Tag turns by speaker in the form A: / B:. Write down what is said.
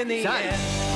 A: in the
B: Science.
A: end.